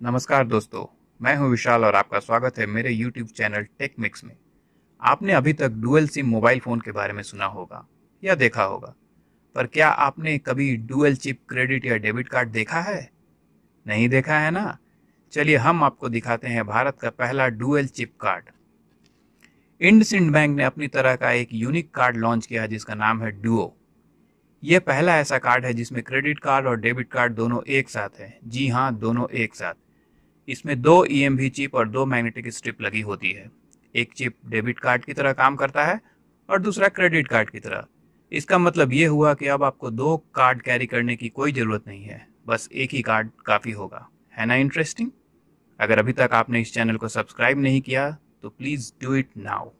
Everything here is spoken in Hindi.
नमस्कार दोस्तों, मैं हूँ विशाल और आपका स्वागत है मेरे YouTube चैनल टेक मिक्स में। आपने अभी तक डुअल सिम मोबाइल फ़ोन के बारे में सुना होगा या देखा होगा, पर क्या आपने कभी डुअल चिप क्रेडिट या डेबिट कार्ड देखा है? नहीं देखा है ना? चलिए हम आपको दिखाते हैं भारत का पहला dual chip card. IndusInd bank ने अपनी तरह का एक यूनिक कार्ड लॉन्च किया जिसका नाम है डुओ। यह पहला ऐसा कार्ड है जिसमें क्रेडिट कार्ड और डेबिट कार्ड दोनों एक साथ है। जी हाँ दोनों एक साथ। इसमें दो ईएमवी चिप और दो मैग्नेटिक स्ट्रिप लगी होती है। एक चिप डेबिट कार्ड की तरह काम करता है और दूसरा क्रेडिट कार्ड की तरह। इसका मतलब ये हुआ कि अब आपको दो कार्ड कैरी करने की कोई ज़रूरत नहीं है। बस एक ही कार्ड काफ़ी होगा। है ना इंटरेस्टिंग अगर अभी तक आपने इस चैनल को सब्सक्राइब नहीं किया तो प्लीज़ डू इट नाउ